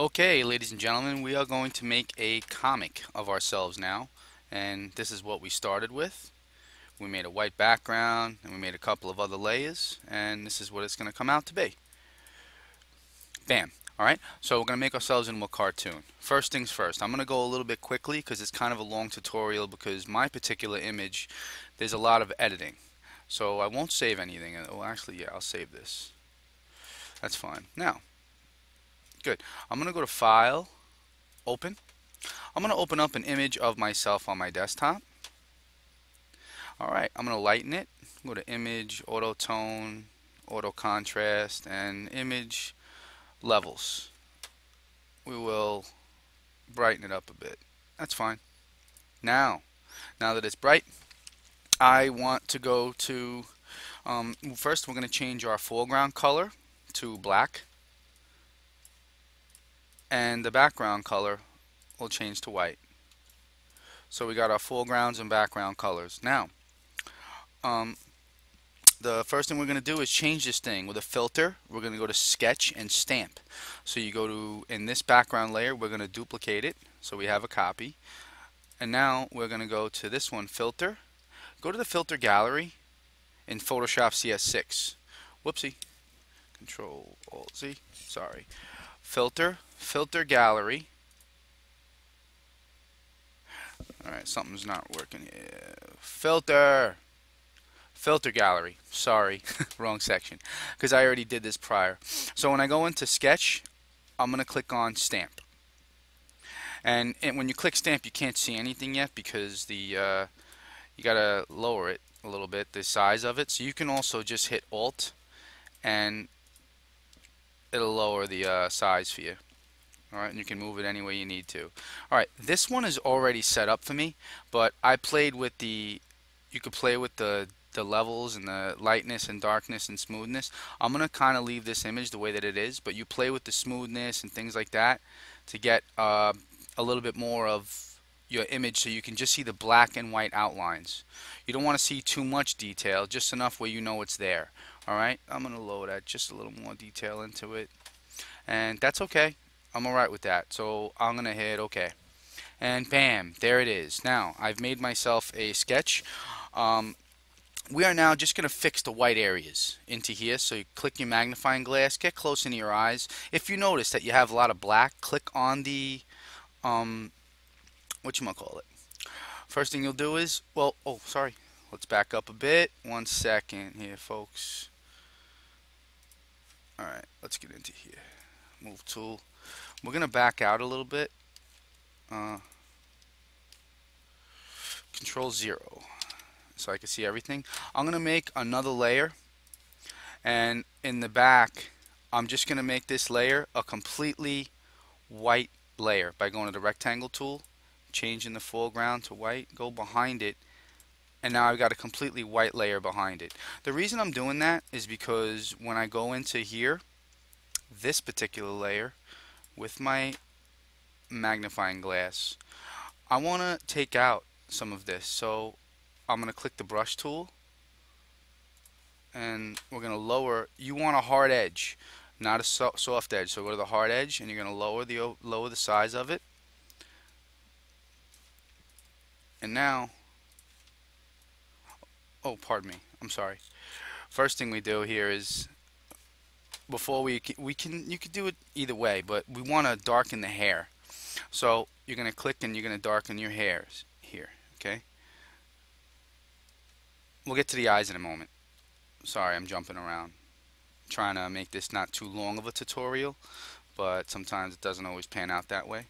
Okay, ladies and gentlemen, we are going to make a comic of ourselves now. And this is what we started with. We made a white background, and we made a couple of other layers, and this is what it's going to come out to be. Bam. Alright, so we're going to make ourselves into a cartoon. First things first, I'm going to go a little bit quickly because it's kind of a long tutorial because my particular image, there's a lot of editing. So I won't save anything. Well, oh, actually, yeah, I'll save this. That's fine. Now, Good. I'm going to go to File, Open. I'm going to open up an image of myself on my desktop. Alright, I'm going to lighten it. Go to Image, Auto Tone, Auto Contrast, and Image Levels. We will brighten it up a bit. That's fine. Now, now that it's bright, I want to go to, um, first we're going to change our foreground color to black and the background color will change to white. So we got our foregrounds and background colors. Now, um, the first thing we're going to do is change this thing with a filter. We're going to go to sketch and stamp. So you go to, in this background layer, we're going to duplicate it so we have a copy. And now we're going to go to this one, filter. Go to the filter gallery in Photoshop CS6. Whoopsie. Control Alt Z. Sorry filter, filter gallery. Alright, something's not working here. Filter! Filter gallery. Sorry, wrong section. Because I already did this prior. So when I go into sketch, I'm going to click on stamp. And, and, when you click stamp, you can't see anything yet because the uh, you got to lower it a little bit, the size of it. So you can also just hit Alt and it'll lower the uh, size for you. Alright, and you can move it any way you need to. Alright, this one is already set up for me, but I played with the, you could play with the, the levels and the lightness and darkness and smoothness. I'm going to kind of leave this image the way that it is, but you play with the smoothness and things like that to get uh, a little bit more of your image so you can just see the black and white outlines. You don't want to see too much detail, just enough where you know it's there. Alright, I'm to load that just a little more detail into it. And that's okay. I'm alright with that. So I'm to hit OK. And bam, there it is. Now, I've made myself a sketch. Um, we are now just going to fix the white areas into here. So you click your magnifying glass, get close into your eyes. If you notice that you have a lot of black, click on the, um, call it. First thing you'll do is, well, oh, sorry. Let's back up a bit. One second here, folks. Alright, let's get into here. Move tool. We're going to back out a little bit. Uh, control 0 so I can see everything. I'm going to make another layer and in the back I'm just going to make this layer a completely white layer by going to the rectangle tool changing the foreground to white go behind it and now I've got a completely white layer behind it. The reason I'm doing that is because when I go into here, this particular layer, with my magnifying glass, I want to take out some of this. So I'm going to click the brush tool, and we're going to lower, you want a hard edge, not a so soft edge. So go to the hard edge, and you're going to lower the, lower the size of it. And now oh pardon me. I'm sorry. First thing we do here is before we we can you could do it either way but we want to darken the hair. So you're gonna click and you're gonna darken your hairs here okay? We'll get to the eyes in a moment. Sorry I'm jumping around. Trying to make this not too long of a tutorial but sometimes it doesn't always pan out that way.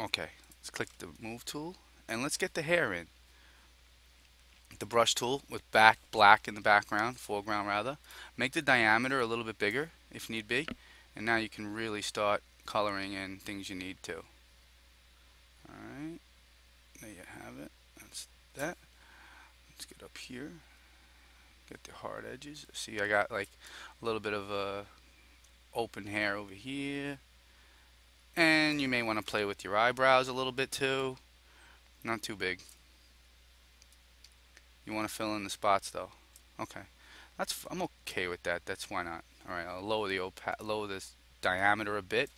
Okay let's click the move tool and let's get the hair in. The brush tool with back black in the background, foreground rather. Make the diameter a little bit bigger if need be. And now you can really start coloring in things you need to. Alright, there you have it. That's that. Let's get up here. Get the hard edges. See, I got like a little bit of a open hair over here. And you may want to play with your eyebrows a little bit too. Not too big. You want to fill in the spots though. Okay. That's I'm okay with that. That's why not. All right, I'll lower the lower this diameter a bit,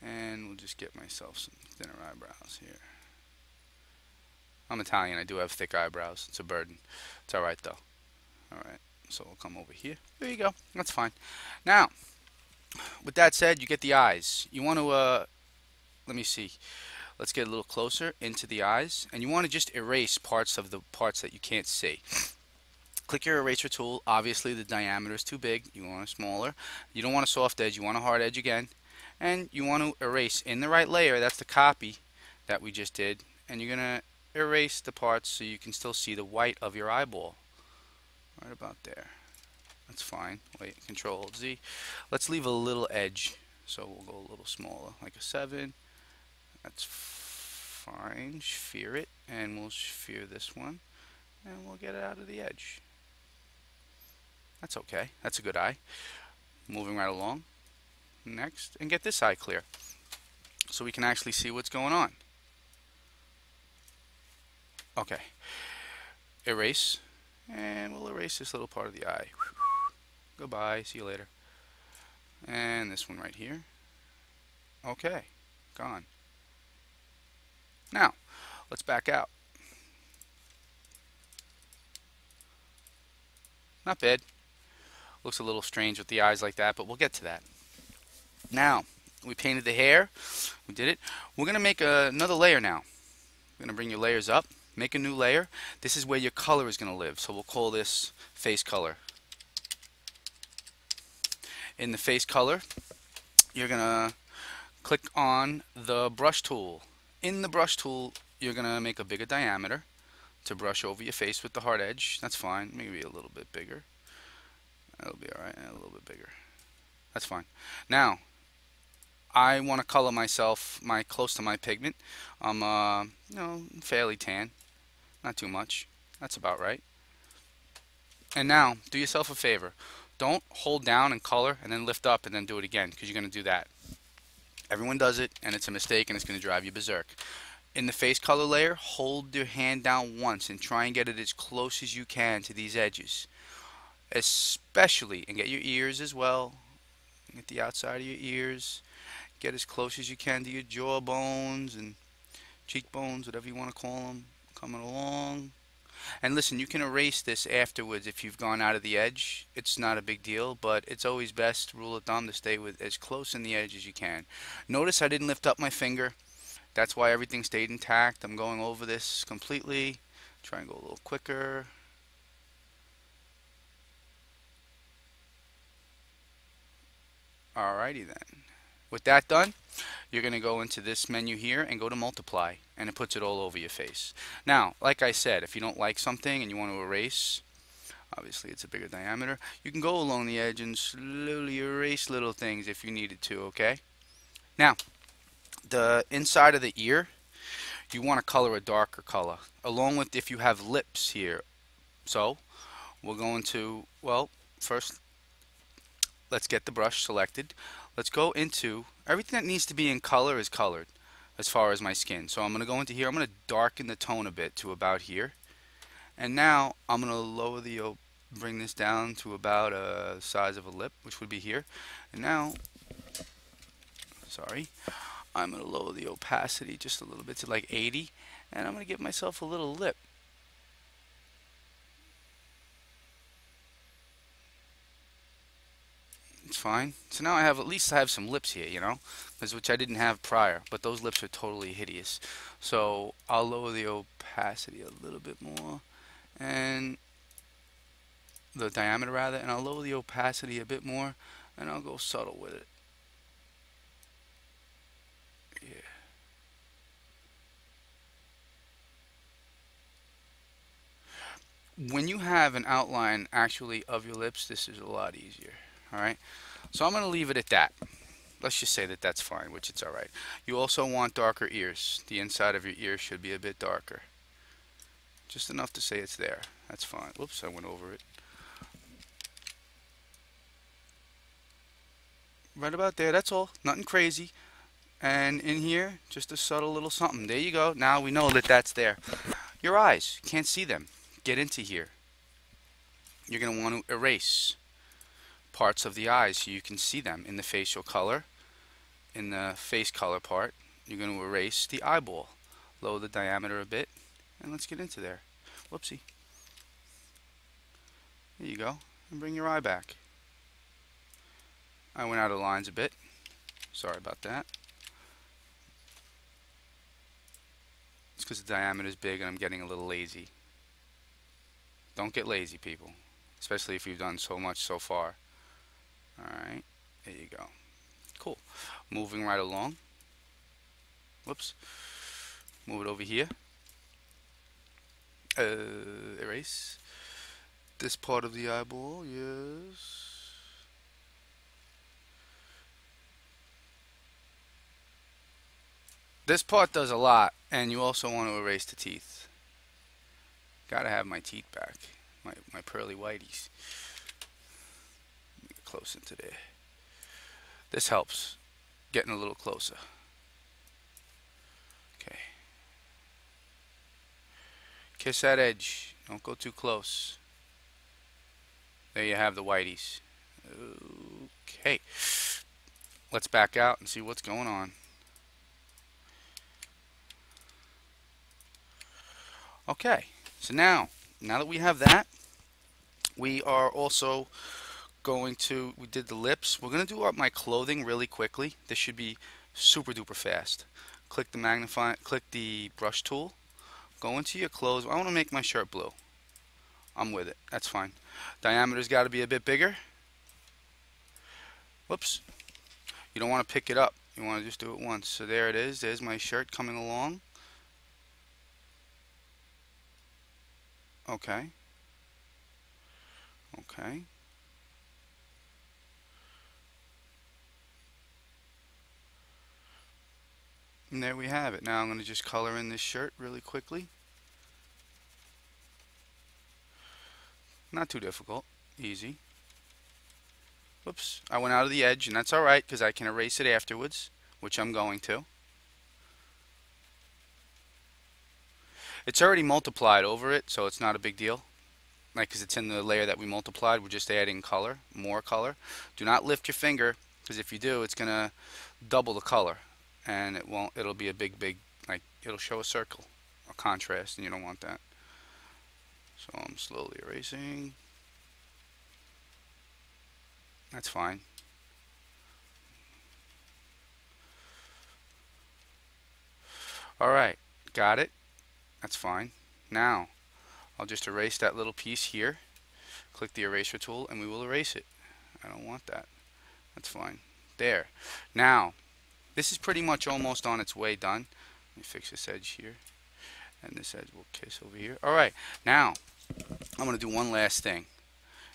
and we'll just get myself some thinner eyebrows here. I'm Italian. I do have thick eyebrows. It's a burden. It's all right though. All right. So we'll come over here. There you go. That's fine. Now, with that said, you get the eyes. You want to, uh, let me see. Let's get a little closer into the eyes. And you want to just erase parts of the parts that you can't see. Click your eraser tool. Obviously, the diameter is too big. You want a smaller. You don't want a soft edge. You want a hard edge again. And you want to erase in the right layer. That's the copy that we just did. And you're going to erase the parts so you can still see the white of your eyeball. Right about there. That's fine. Wait, Control Z. Let's leave a little edge. So we'll go a little smaller, like a 7. That's fine. Sphere it. And we'll sphere this one. And we'll get it out of the edge. That's okay. That's a good eye. Moving right along. Next. And get this eye clear. So we can actually see what's going on. Okay. Erase. And we'll erase this little part of the eye. Goodbye. See you later. And this one right here. Okay. Gone. Now, let's back out. Not bad. Looks a little strange with the eyes like that, but we'll get to that. Now, we painted the hair. We did it. We're going to make a, another layer now. We're going to bring your layers up make a new layer. This is where your color is going to live. So we'll call this face color. In the face color, you're going to click on the brush tool. In the brush tool, you're going to make a bigger diameter to brush over your face with the hard edge. That's fine. Maybe a little bit bigger. That'll be alright. A little bit bigger. That's fine. Now, I want to color myself my close to my pigment. I'm uh, you know fairly tan. Not too much. That's about right. And now, do yourself a favor. Don't hold down and color and then lift up and then do it again because you're going to do that. Everyone does it and it's a mistake and it's going to drive you berserk. In the face color layer, hold your hand down once and try and get it as close as you can to these edges. Especially, and get your ears as well. Get the outside of your ears. Get as close as you can to your jaw bones and cheekbones, whatever you want to call them coming along. And listen, you can erase this afterwards if you've gone out of the edge. It's not a big deal, but it's always best, rule of thumb, to stay with as close in the edge as you can. Notice I didn't lift up my finger. That's why everything stayed intact. I'm going over this completely. Try and go a little quicker. Alrighty then. With that done, you're going to go into this menu here and go to multiply and it puts it all over your face. Now, like I said, if you don't like something and you want to erase, obviously it's a bigger diameter, you can go along the edge and slowly erase little things if you needed to, okay? Now, the inside of the ear, you want to color a darker color, along with if you have lips here. So, we're going to, well, first, let's get the brush selected. Let's go into everything that needs to be in color is colored as far as my skin. So I'm gonna go into here I'm gonna darken the tone a bit to about here. And now I'm gonna lower the bring this down to about a uh, size of a lip which would be here. And now sorry I'm gonna lower the opacity just a little bit to like 80 and I'm gonna give myself a little lip It's fine. So now I have, at least I have some lips here, you know, which I didn't have prior, but those lips are totally hideous. So I'll lower the opacity a little bit more, and the diameter rather, and I'll lower the opacity a bit more, and I'll go subtle with it. Yeah. When you have an outline actually of your lips, this is a lot easier. Alright, so I'm going to leave it at that. Let's just say that that's fine, which it's alright. You also want darker ears. The inside of your ear should be a bit darker. Just enough to say it's there. That's fine. Whoops, I went over it. Right about there, that's all. Nothing crazy. And in here, just a subtle little something. There you go. Now we know that that's there. Your eyes, can't see them. Get into here. You're going to want to erase parts of the eyes so you can see them in the facial color. In the face color part, you're going to erase the eyeball. Lower the diameter a bit, and let's get into there. Whoopsie. There you go. And bring your eye back. I went out of lines a bit. Sorry about that. It's because the diameter is big and I'm getting a little lazy. Don't get lazy, people. Especially if you've done so much so far. Alright, there you go. Cool. Moving right along. Whoops. Move it over here. Uh, erase. This part of the eyeball, yes. This part does a lot, and you also want to erase the teeth. Gotta have my teeth back, my, my pearly whiteys. Close there. This helps, getting a little closer. Okay. Kiss that edge, don't go too close. There you have the whiteys. Okay. Let's back out and see what's going on. Okay, so now, now that we have that, we are also going to, we did the lips. We're going to do up my clothing really quickly. This should be super duper fast. Click the magnify, click the brush tool. Go into your clothes. I want to make my shirt blue. I'm with it. That's fine. Diameter's got to be a bit bigger. Whoops. You don't want to pick it up. You want to just do it once. So there it is. There's my shirt coming along. Okay. Okay. And there we have it. Now I'm going to just color in this shirt really quickly. Not too difficult. Easy. Whoops. I went out of the edge, and that's alright because I can erase it afterwards, which I'm going to. It's already multiplied over it, so it's not a big deal. Like, because it's in the layer that we multiplied, we're just adding color, more color. Do not lift your finger, because if you do, it's going to double the color. And it won't, it'll be a big, big, like, it'll show a circle, a contrast, and you don't want that. So I'm slowly erasing. That's fine. Alright, got it. That's fine. Now, I'll just erase that little piece here. Click the eraser tool and we will erase it. I don't want that. That's fine. There. Now, this is pretty much almost on its way done. Let me fix this edge here. And this edge will kiss over here. Alright, now, I'm going to do one last thing.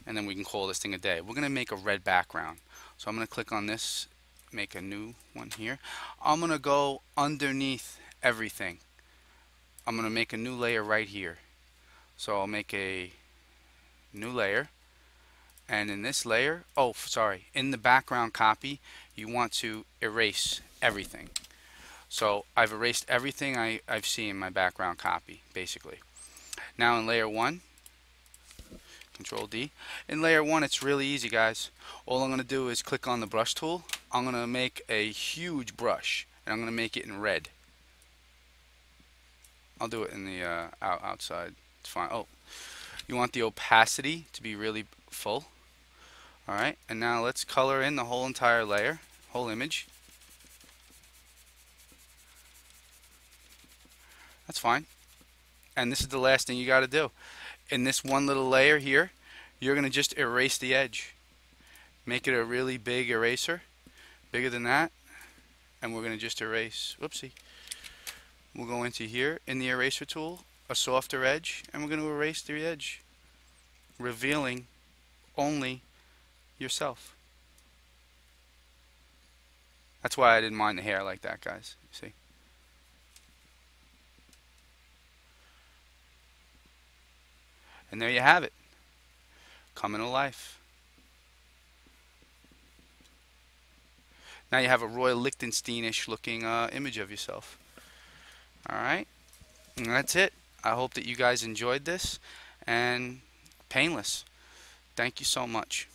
And then we can call this thing a day. We're going to make a red background. So I'm going to click on this, make a new one here. I'm going to go underneath everything. I'm going to make a new layer right here. So I'll make a new layer. And in this layer, oh, sorry, in the background copy, you want to erase everything. So I've erased everything I, I've seen in my background copy, basically. Now in layer 1, Control D. In layer 1, it's really easy, guys. All I'm going to do is click on the brush tool. I'm going to make a huge brush, and I'm going to make it in red. I'll do it in the uh, out outside. It's fine. Oh, you want the opacity to be really full. Alright, and now let's color in the whole entire layer, whole image. That's fine. And this is the last thing you got to do. In this one little layer here, you're going to just erase the edge. Make it a really big eraser, bigger than that, and we're going to just erase. Whoopsie. We'll go into here in the eraser tool, a softer edge, and we're going to erase the edge, revealing only yourself. That's why I didn't mind the hair like that, guys. See? And there you have it. Coming to life. Now you have a Roy Lichtensteinish looking uh, image of yourself. Alright, and that's it. I hope that you guys enjoyed this and painless. Thank you so much.